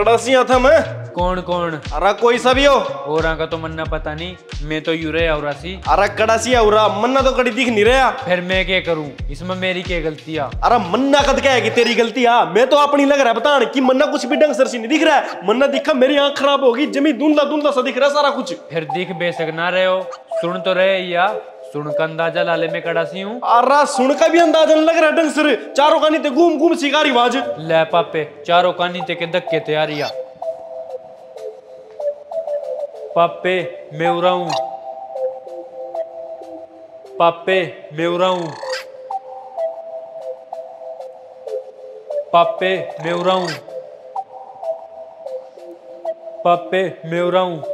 अरे कड़सिया था मैं। कौन कौन? अरे कोई सा भी हो। और का तो मन्ना पता नहीं। मैं तो यूरे और सी अरे कड़सिया उरा मन्ना तो कड़ी दिख नहीं रहा। फिर मैं क्या करूँ? इसमें मेरी क्या गलती आ? अरे मन्ना कद क्या है कि तेरी गलती आ? मैं तो अपनी लग रहा है बतान कि मन्ना कुछ भी ढंग से नहीं दिख रहा है। मन्ना दिखा मेरी आँख खराब होगी जमी धुंधला धुंधला सा दिख रहा है सारा कुछ। फिर दिख बेसक ना रहे हो। सुन तो रहे या? सुन का अंदाज़ा लाले में कड़ासी हूँ। अरे सुन का भी अंदाज़ा लग रहा ढंग से चारों कानी ते घूम घूम शिकारी आवाज़। ले पापे चारों कानी ते के धक्के तैयारिया पापे मैं उरा हूँ। पापे मैं उरा हूँ। पापे मैं उरा हूँ। पापे मैं उरा हूँ।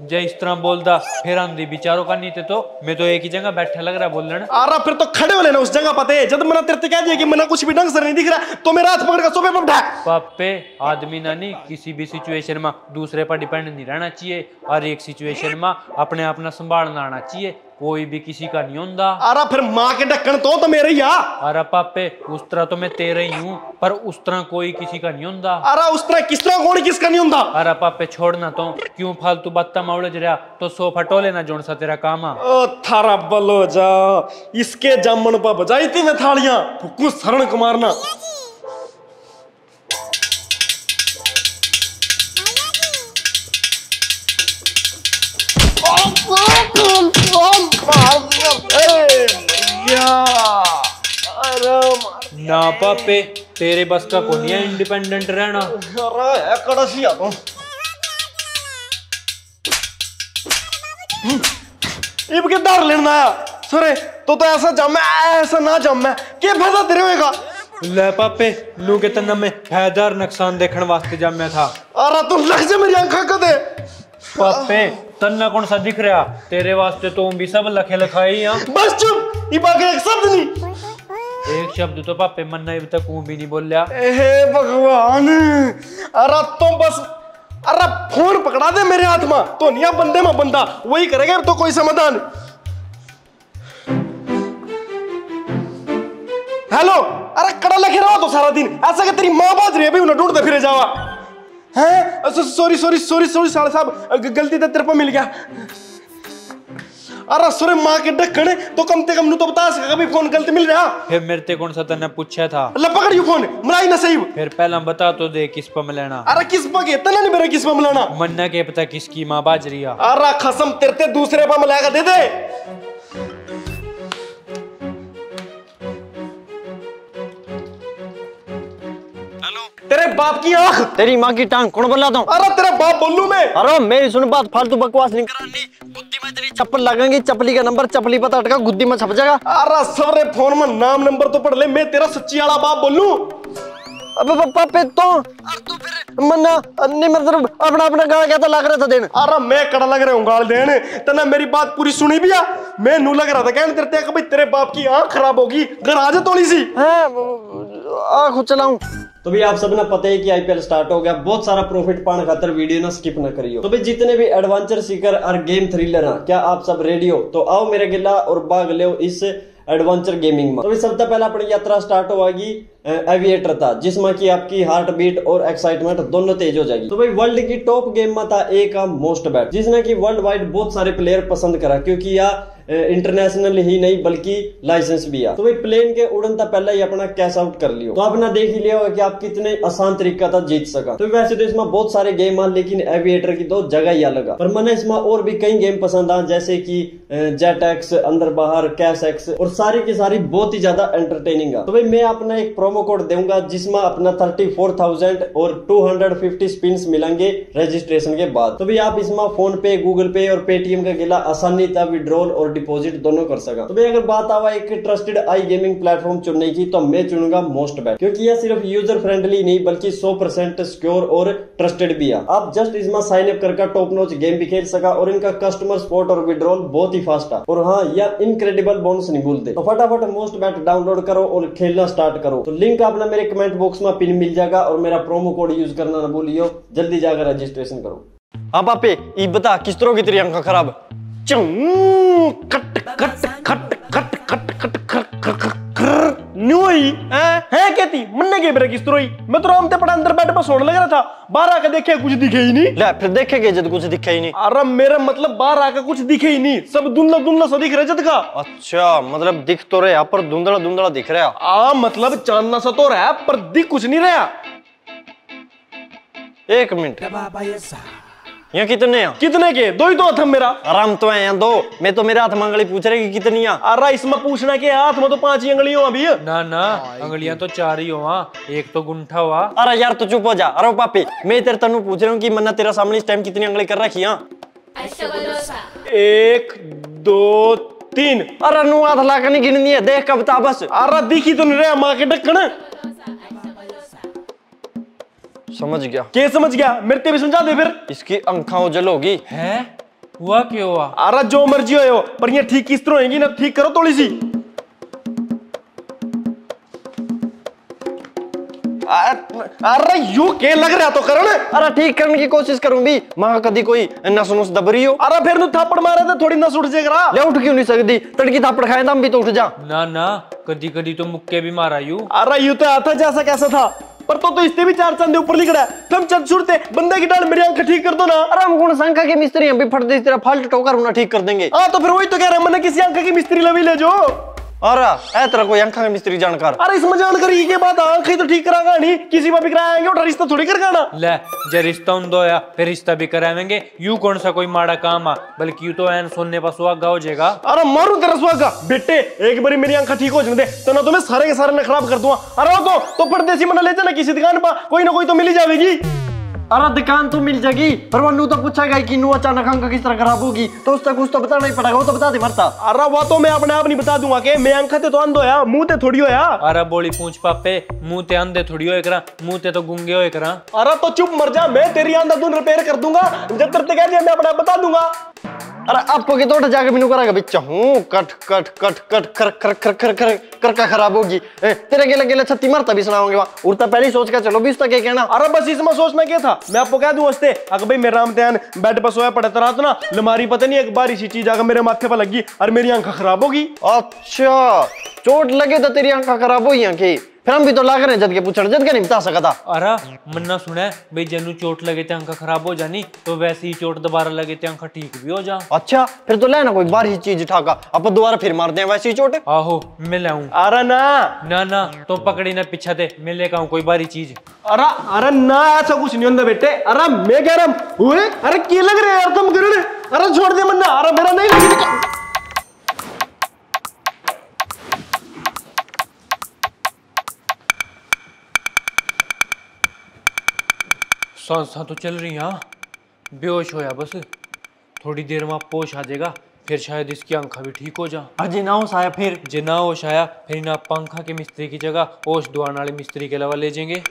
जय इस तरह बोलता फिर आंदी बिचारों का नहीं थे तो मैं तो एक ही जगह बैठा लग रहा बोलन अरे फिर तो खड़े हो लेना उस जगह पते जब मना तेरे कह दिया कि मना कुछ भी ढंग से नहीं दिख रहा तो मेरा हाथ पकड़ कर सोफे पर बैठा। पापे आदमी ना नहीं किसी भी सिचुएशन में दूसरे पर डिपेंड नहीं रहना चाहिए और एक सिचुएशन में अपने आप ना संभालना आना चाहिए। कोई भी किसी का नहीं होता अरे फिर माँ के ढक्कन तो तो मेरे ही आ। अरे पापे उस तरह तो मैं तेरा ही हूँ पर उस तरह कोई किसी का नहीं होता अरे उस तरह किस तरह कौन किसका नहीं होता अरे पापे छोड़ना तो क्यों फालतू बात में उलझ रहा तो सोफा टोले ना जोड़ सा तेरा काम आ। ओ थारा बलो जा इसके जामन पर बजाई थी मैं थालियाँ फुक्कू शरण को मारना ना पापे तेरे बस का कौन है इंडिपेंडेंट रहना? कड़सिया तो इब के डर लेना आया सरे तो तो ऐसा जम ऐसा ना जम के फ़ायदा तेरे होएगा ले पापे नू के तना में हैदर नुकसान देखने वास्ते जाम्या था। अरे तू लग जा मेरी आँखों को दे पापे तन्ना कौन सा दिख रहा? तेरे वास्ते तो भी सब लखे लखाई हैं। बस चुप इब आगे एक शब्द नहीं। एक शब्द तो पापे मन्ना अभी तक भी नहीं बोलिया। हे भगवान अरे तुम बस अरे फ़ोन पकड़ा दे मेरे हाथ में। तो निया बंदे में बंदा वही करेगा तो कोई समाधान। हेलो अरे कड़ा लगे रहा तो सारा दिन। ऐसा कि तेरी माँ बाज रही है अभी उन्हें ढूंढते फिरे जावा। हैं? सॉरी सॉरी सॉरी सॉरी साले साहब। गलती तो तेरे पर मिल गया। अरे सुरे माँ के ढक्कन तो कम से कम तो बता सका कभी फ़ोन गलती मिल रहा। फिर मेरे ते कौन सा तन्ने पूछा था? अल्लाह पकड़ यू फ़ोन। मलाई ना सही। फिर पहला बता तो दे किस पर मिलाना। अरे किस पगे तना नहीं मेरे किस पे मिलाना। मन्ना के पता किसकी माँ बाज रही है अरे कसम तेरे दूसरे पे मिलाएगा दे दे। बाप की आँख। तेरी माँ की टांग कौन बोला तो अरे तेरा बाप बोलू मैं। अरे मेरी सुन बात फालतू बकवास नहीं करानी गुद्दी में तेरी चप्पल लगेंगी चप्पली का नंबर चप्पली पता अटका गुद्दी में छप जाएगा। अरे सवरे फ़ोन में नाम नंबर तो पढ़ ले मैं तेरा सच्ची वाला बाप बोलू। अबे पापा पे तो तू फिर मन्ना नहीं मतलब अपना अपना गाना कहता लग रहा था दिन। अरे मैं कड़ा लग रहा हूँ गाल देने। तना मेरी बात पूरी सुनी भी आ? मैं नू लग रहा था कहने तेरे तेरे बाप की आँख खराब होगी घर आ जा थोड़ी सी। है आँख चलाऊं तो भी आप सबने पता है कि आईपीएल स्टार्ट हो गया। बहुत सारा प्रॉफिट पाने खातर वीडियो ना स्किप ना करियो। तो भाई, जितने भी एडवेंचर सीकर और गेम थ्रिलर हैं, क्या आप सब रेडियो तो आओ मेरे गिला और भाग लो इस एडवेंचर गेमिंग में। तो सबसे पहले अपनी यात्रा स्टार्ट होगी। एविएटर था, जिसमें कि आपकी हार्ट बीट और एक्साइटमेंट दोनों तेज हो जाएगी। तो भाई वर्ल्ड की टॉप गेम में था एक मोस्ट बैट जिसने की वर्ल्ड वाइड बहुत सारे प्लेयर पसंद करा, क्योंकि यह इंटरनेशनल ही नहीं, बल्कि लाइसेंस भी है तो भाई प्लेन के उड़न तक पहले ही अपना कैश आउट कर लियो। तो आपने देख ही लिया होगा कि आप कितने आसान तरीका था जीत सका। तो वैसे तो इसमें बहुत सारे गेम आ, लेकिन एविएटर की तो जगह ही अलग है पर मैंने इसमें और भी कई गेम पसंद आ, जैसे कि जेट एक्स अंदर बाहर कैश एक्स और सारी की सारी बहुत ही ज़्यादा एंटरटेनिंग है तो भाई, मैं अपना एक प्रोमो कोड दूँगा, जिसमें अपना थर्टी फोर थाउज़ेंड और टू हंड्रेड फिफ्टी स्पिन मिलेंगे रजिस्ट्रेशन के बाद। तो भाई आप इसमें फ़ोन पे गूगल पे और पेटीएम का गिला आसानी था विड्रॉल और डिपॉजिट दोनों कर सका। तो भाई, अगर बात आवा एक ट्रस्टेड आई गेमिंग प्लेटफॉर्म चुनने की तो मैं चुनूँगा मोस्ट बैट क्योंकि यह सिर्फ़ यूज़र फ्रेंडली नहीं, बल्कि 100% सिक्योर और ट्रस्टेड भी है। आप जस्ट इसमें साइन अप करके टॉप नोच गेम भी खेल सका और इनका कस्टमर सपोर्ट और विड्रॉल बहुत ही फास्ट है। और हाँ यह इनक्रेडिबल बोनस नहीं भूलते। तो फटाफट मोस्ट बैट डाउनलोड करो और खेलना स्टार्ट करो। तो लिंक आपने मेरे कमेंट बॉक्स में पिन मिल जाएगा और मेरा प्रोमो कोड यूज़ करना ना भूलियो। जल्दी जाकर रजिस्ट्रेशन करो। आप आपे ये बता, किस तरह की तेरी आँखें खराब कट कट कट। खट खट खट खट खट खट खट न्यू आई हैं? है कहती मन्ने के ब्रेक किस तरह मैं तो राम ते पड़ा अंदर बेड पर सोने लग रहा था। बाहर आकर देखे कुछ दिखे ही नहीं। ले फिर देखेगे जब कुछ दिखा ही नहीं। अरे मेरा मतलब बाहर आकर कुछ दिखे ही नहीं। सब धुंधला धुंधला सा दिख रहा जद का। अच्छा मतलब दिख तो रहा पर धुंधला धुंधला दिख रहा आ मतलब चांदना सा तो रहा पर दिख कुछ नहीं रहा। एक मिनट। यहाँ कितने हैं? कितने के? दो ही तो हाथ मेरा। आराम तो है यहाँ दो। मैं तो मेरे हाथ मंगली पूछ रहे कि कितनी है? अरे इसमें पूछना के हाथ में तो पाँच ही अंगली हो अभी। ना ना अंगलियाँ तो चार ही हुआ एक तो गुंठा हुआ। अरे यार तू चुप हो जा। अरे पापी मैं तेरे तनु पूछ रहा हूँ कि मन्ना तेरा सामने इस टाइम कितनी अंगली कर रखी है? एक दो तीन। अरे नु हाथ ला के नहीं गिननी है देख कब बस। अरे दिखी तो नहीं रहा माँ के ढक्कन। समझ गया। के समझ गया? मेरे भी समझा दे फिर। इसकी अंखा उजल होगी। है? हुआ क्या हुआ? अरे जो मर्ज़ी हो पर ये ठीक किस तरह होएगी ना ठीक करो थोड़ी सी। अरे यू के लग रहा तो करो ना। अरे ठीक करने की कोशिश करूँ भी माँ कदी कोई नस नुस दबरी हो। अरे फिर नु थप्पड़ मारे तो थोड़ी नस उठ जाएगा ले उठ क्यों नहीं सकती तड़की थापड़ खाए दम भी तो उठ जा। ना ना कदी कदी तो मुक्के भी मारा यू। अरे यू तो आता जैसा कैसा था। पर तो तो इससे भी चार चाँद ऊपर लिख रहा है। तुम चंद छुड़ते बंदे की डाल मेरी आँख ठीक कर दो ना। अरे हम गुण शंका के मिस्त्री हम भी फट दे तेरा फाल्ट ठोकर होना ठीक कर देंगे। हाँ तो फिर वही तो कह रहा है मैंने किसी आँख की मिस्त्री लवी ले जो। अरे ऐ तेरा कोई अंखा मिस्त्री जानकार अरे इसमें जानकारी के बाद आँख ही तो ठीक करागा नहीं। किसी पर भी कराएँगे और रिश्ता थोड़ी कर ले जे रिश्ता उन दो या फिर रिश्ता भी करावेंगे। यू कौन सा कोई माड़ा काम आ? बल्कि यू तो एन सुनने पर सुहागा हो जाएगा। अरे मारू तेरा सुहागा। बेटे एक बारी मेरी आंखा ठीक हो जाने दे तो ना सारे के सारे खराब कर दूँगा। अरे तो तो परदेसी मना ले जाना किसी दुकान पर। कोई ना कोई तो मिली जाएगी अरे दुकान तो मिल जाएगी पर वो नू तो पूछेगा कि नू अचानक अंक किस तरह खराब होगी तो उसका कुछ तो बताना ही पड़ेगा वो तो बता दे मरता। अरे वो तो मैं अपने आप नहीं बता दूँगा के मैं आंखा ते तो अंध होया मुँह ते थोड़ी होया। अरे बोली पूछ पापे मुँह ते अंधे थोड़ी होए करा मुँह ते तो गुंगे होए करा। अरे तो चुप मर जा मैं तेरी आंधा दून रिपेयर कर दूँगा जब तेरे कह दिया मैं अपने आप बता दूँगा। अरे आपको की तोड़ जाके बिनु करेगा बिच्चा हूँ। कट कट कट कट कर कर कर कर कर कर का खराब होगी। ए, तेरे गेले गेले छत्ती मरता भी सुनाओगे वहाँ। उड़ता पहले ही सोच के चलो भी उसका क्या कहना? अरे बस इसमें सोचना क्या था? मैं आपको कह दूँ हँसते अगर भाई मेरा रामत्यान बेड पर सोया पड़ा रहा ना लमारी पता नहीं एक बार सी चीज़ आकर मेरे माथे पर लगी और मेरी आँख खराब होगी अच्छा चोट लगे तो तेरी आंखा खराब हुई हैं कि? फिर हम भी तो लाग रहे जद के पूछना जद के नहीं बता सकता। अरे मन्ना सुना है भाई जनु चोट लगे ते अंका खराब हो जानी तो वैसे ही चोट दोबारा लगे ते अंका ठीक भी हो जा। अच्छा फिर तो लेना कोई बाहर ही चीज़ ठाका अब दोबारा फिर मार दे वैसी चोट। आहो मैं लाऊं। अरे ना। ना ना तो पकड़ी ना पीछा ते मैं लेकर आऊँ कोई बारी चीज़। अरे अरे ना ऐसा कुछ नहीं होता बेटे। अरे मैं कह रहा हूँ अरे क्या लग रहे यार तुम करण अरे छोड़ दे मन्ना अरे मेरा नहीं लगी सांसा तो चल रही हाँ बेहोश होया बस। थोड़ी देर में पोश आ जाएगा फिर शायद इसकी आंखा भी ठीक हो जा अजी ना होश आया फिर? जे ना होश आया फिर ना पंखा के मिस्त्री की जगह होश दुआन वाले मिस्त्री के अलावा ले जाएँगे।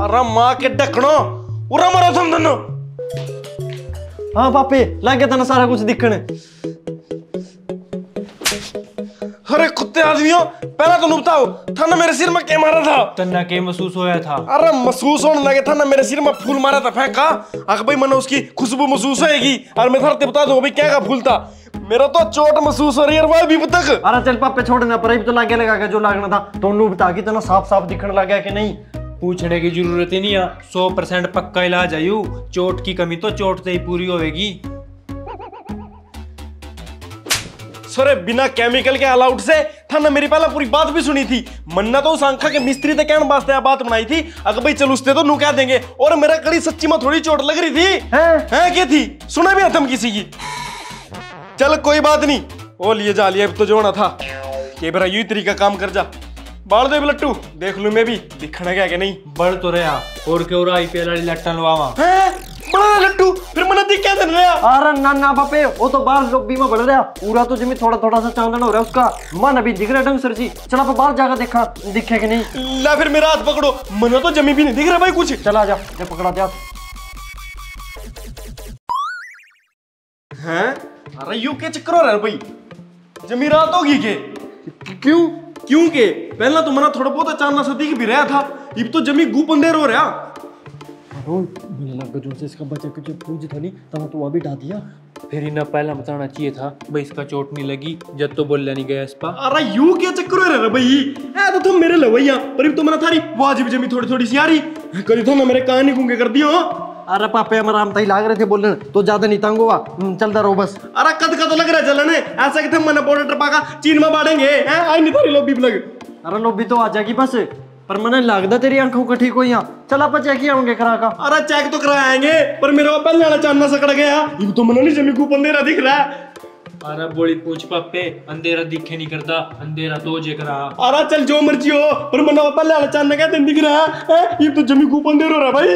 अरे माँ के ढकनो उरा मरो तुम दोनों। हाँ पापे लग गया ना सारा कुछ दिखने। अरे कुत्ते आदमियों पहला तो नुबताओ था ना मेरे सिर में क्या मारा था। तन्ना के महसूस होया था। अरे महसूस होने लगे था ना मेरे सिर में फूल मारा था फेंका। अगर भाई मैंने उसकी खुशबू महसूस होएगी। और मैं थरते बता दूँगा भाई क्या का फूल था। मेरा तो चोट महसूस हो रही है भाई अभी तक। अरे चल पापे छोड़ना पर अभी तो लागे लगा के जो लागना था तो नू बता कि तना साफ़ साफ़ दिखने लगा कि नहीं? पूछने की ज़रूरत ही नहीं है सौ परसेंट पक्का इलाज आयु चोट की कमी तो चोट से ही पूरी होगी सरे बिना केमिकल के अलाउट से था ना मेरी पहले पूरी बात भी सुनी थी। मन्ना तो उस आंखा के मिस्त्री ते कहने वास्ते बात बनाई थी। अगर भाई चल उसते तो नू कह देंगे। और मेरा कड़ी सच्ची में थोड़ी चोट लग रही थी। हैं? हैं क्या थी? सुना भी तुम किसी की? चल कोई बात नहीं। ओ लिए जा लिया अब तो जो होना था। के बरा यू तरीका काम कर जा। बाल दे लट्टू। देख लू मैं भी दिखना क्या कि नहीं। बढ़ तो रहा और के और आईपीएल वाली लट्टन लवावा हैं? बड़ा लट्टू फिर मना दिख क्या दिन रहा। अरे ना ना पापे वो तो बाहर लोग बीमा बढ़ रहा पूरा तो जिम्मे थोड़ा थोड़ा सा चांदन हो रहा है उसका। मन अभी दिख रहा है ढंग सर जी चल आप बाहर जाकर देखा दिखे कि नहीं। ला फिर मेरा हाथ पकड़ो। मना तो जमी भी नहीं दिख रहा भाई कुछ। चला जा ये पकड़ा हैं? अरे यू के चक्कर हो रहा है भाई? जमी रात होगी के क्यों? क्योंकि पहला तो मना थोड़ा बहुत अचानक सा दिख भी रहा था। अब तो जमी गु पंदेर हो रहा। अरुण मुझे लगा जो से इसका बच्चा कुछ पूछ था नहीं तब तो अभी डा दिया। फिर इन्हें पहला बताना चाहिए था भाई इसका चोट नहीं लगी जब तो बोलने नहीं गया इस पा अरे यू क्या चक्कर हो रहा है भाई? ऐ तो तुम मेरे लवैया पर अब तो मना थारी वाजिब जमी थोड़ी थोड़ी सी आ रही कभी तो ना मेरे कान ही गूँगे कर दियो अरे पापे हम आराम तही लाग रहे थे बोलने। तो ज़्यादा नहीं तंग हुआ। हम्म, चलता रहो बस। अरे कद कद लग रहा है चलने ऐसा कि थे मना बॉर्डर ट्रपा का चीन में बाढ़ेंगे हैं? आई नहीं थारी लोबी लग अरे लोबी तो आ जाएगी बस पर मैंने लगता तेरी आँखों का ठीक हो। यहाँ चल आप चेक किया होंगे करा का। अरे चेक तो कराएँगे पर मेरे को पहले वाला चांदना सकड़ गया। अब तो मना नहीं जमी गु पंदेरा दिख रहा है। अरे बोली पूछ पापे अंधेरा दिखे नहीं करता अंधेरा तो जे करा। अरे चल जो मर्ज़ी हो पर मना पहले चांदना दिन दिख रहा है? हैं? अब तो जमी गु पंदेर हो रहा भाई।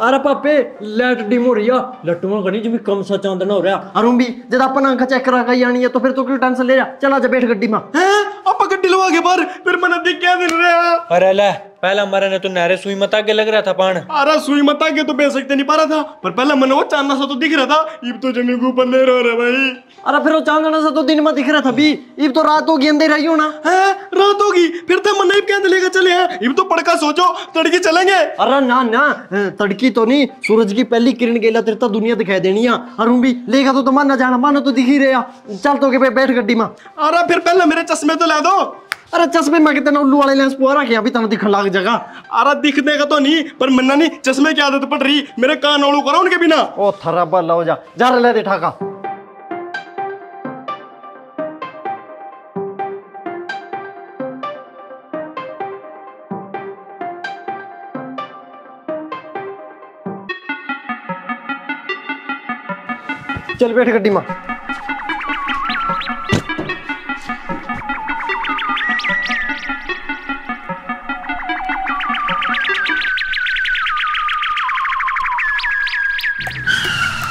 अरे पापे लाइट डिम हो रही है लट्टुआ गणी जी कम सा चांदना हो रहा अरुण भी जब अपन आंखा चेक करा का आनी है तो फिर तो क्यों टेंशन ले जा चला जा बैठ गड्डी में हैं आप गड्डी के पर फिर मना दिख क्या दिन रहा अरे ले पहला मरे ने तो नहरे सुई मत आगे लग रहा था पान। अरे सुई मत आगे तो बेच सकते नहीं पा रहा था पर पहले मन वो चांदना सा तो दिख रहा था। अब तो जमी को पंदेर हो रहा है भाई। अरे फिर वो चांदना सा तो दिन में दिख रहा था भी। अब तो रात होगी अंधेरा ही होना। हैं रात होगी। फिर तो मन क्या लेकर चले हैं। अब तो पड़का सोचो तड़की चलेंगे। अरे ना ना तड़की तो नहीं। सूरज की पहली किरण गेला तेरे तो दुनिया दिखाई देनी है। अरुण भी लेगा तो माना जाना मानो तो दिख ही रहा चल तो के बैठ गड्डी में। अरे फिर पहले मेरे चश्मे तो ला दो। अरे चश्मे में कितने उल्लू वाले लेंस पुआ रखे अभी तना दिखने लग जाएगा अरे दिख देगा तो नहीं पर मन्ना नहीं चश्मे की आदत पड़ रही। मेरे कान ओड़ू करो उनके बिना। ओ थरा बल्ला हो जा। जा रे ले दे ठाका। चल बैठ गड्डी में।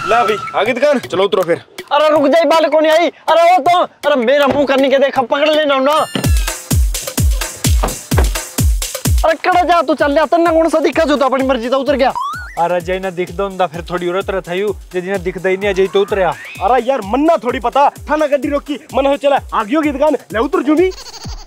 ला भाई आगे दुकान। चलो उतरो फिर। अरे रुक जाई बाल कौन आई। अरे वो तो अरे मेरा मुँह करने के देखा पकड़ लेना ना अरे कड़ा जा तू चल लिया तन्ना कौन सा दिखा जो तो अपनी मर्ज़ी का उतर गया। अरे जय ना दिख दो फिर थोड़ी औरत रहा था यदि ना दिखदा ही नहीं अजय तो उतरया अरे यार मन्ना थोड़ी पता थाना गड्डी रोकी मना हो चला आगे होगी दुकान ले उतर जू भी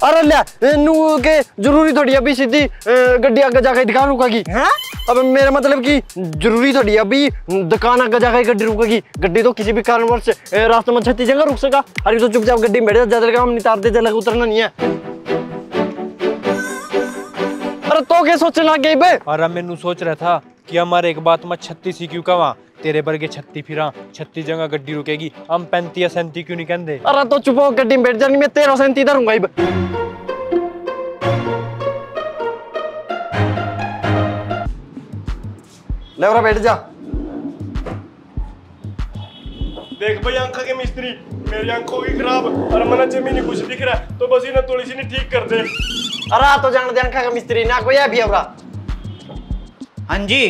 अरे ले नू के ज़रूरी थोड़ी अभी सीधी गड्डी आगे जाके दुकान रुकेगी। हैं? अब मेरा मतलब कि ज़रूरी थोड़ी अभी दुकान आगे जाके गड्डी रुकेगी। गड्डी तो किसी भी कारणवश रास्ते में छत्ती जगह रुक सका। अरे तो चुपचाप गड्डी में बैठ जा ज़्यादा लगा हम नितार दे उतरना नहीं है। अरे तो क्या सोचने लग गई बे? और अब सोच रहा था कि हमारे एक बात में छत्तीस ही क्यों कवा? तेरे बरगे छत्ती फिरा छत्ती जगह गड्डी रुकेगी हम पैंती या सैंती क्यों नहीं कहते अरे तो चुप हो गड्डी में बैठ जानी मैं तेरह सैंती इधर हूँ ले और बैठ जा। देख भाई आंखा के मिस्त्री मेरी आँखों की खराब और मना ज़मीन कुछ दिख रहा है तो बस इन्हें थोड़ी सी नहीं ठीक कर दे। अरे तो जान दे का मिस्त्री ना कोई है भी अब हाँ जी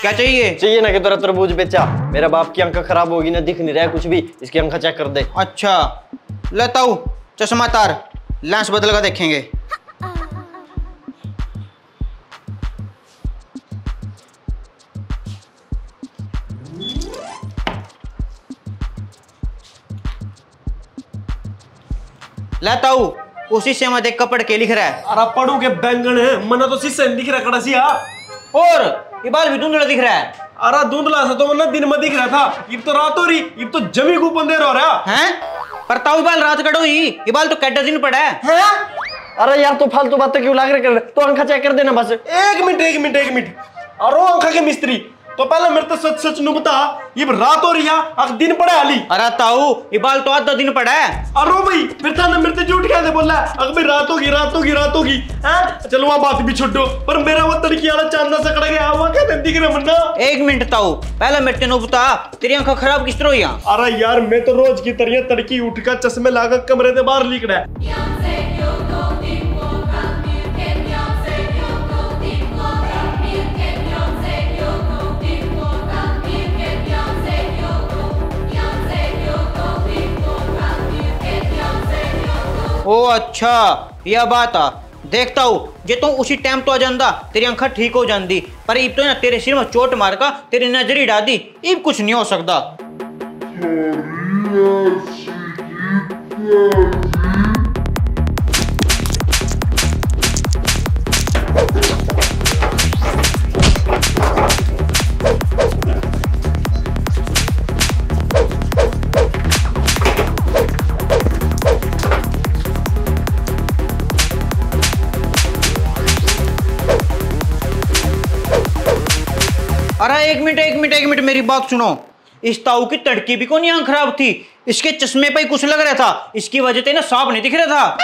क्या चाहिए? चाहिए ना कि तेरा तरबूज बेचा। मेरा बाप की अंखा खराब होगी ना दिख नहीं रहा है कुछ भी इसकी अंखा चेक कर दे। अच्छा लेता हूँ चश्मा तार लेंस बदल कर देखेंगे। लेता हूँ उसी से मैं देख कपड़ के लिख रहा है। अरे पढ़ू के बैंगन है मना तो शीशे में दिख रहा कड़ा सी हाँ और ये बाल भी धुंधला दिख रहा है। अरे धुंधला सा तो मना दिन में दिख रहा था अब तो रात हो रही अब तो जमी को पंदेर हो रहा। हैं? पर ताऊ बाल रात कटो ही ये बाल तो कैटा दिन पड़ा है। अरे यार तू फालतू बातें क्यों लाग रहे कर तो अंखा चेक कर देना बस। एक मिनट एक मिनट एक मिनट। अरे आंखा के मिस्त्री तो पहले मेरे तो सच सच नु बता ये रात हो रही है अब दिन पड़ा हाली अरे ताऊ ये बाल तो आधा दिन पड़ा। है अरे भाई फिर था मेरे तो झूठ कहते बोला। अगर भाई रात होगी रात होगी रात होगी हैं? चलो वहाँ बात भी छोड़ो। पर मेरा वो तड़की वाला चांदना सकड़ गया वहाँ क्या दिख रहा मन्ना? एक मिनट ताऊ पहले मेरे तेनों बता तेरी आँखें खराब किस तरह हुई हैं? अरे यार मैं तो रोज की तरह तड़की उठ कर चश्मे लाकर कमरे से बाहर लिख ओ अच्छा यह बात आ। देखता हूँ, जे तू उसी टाइम तो आ जाता तेरी अंखा ठीक हो जाती पर इब तो ना तेरे सिर में चोट मार का, तेरी नजरी डा दी इब कुछ नहीं हो सकता अरे एक मिनट एक मिनट एक मिनट, मेरी बात सुनो। इस ताऊ की तड़की भी कौन यहाँ खराब थी? इसके चश्मे पर ही कुछ लग रहा था। इसकी वजह से ना साफ़ नहीं दिख रहा था।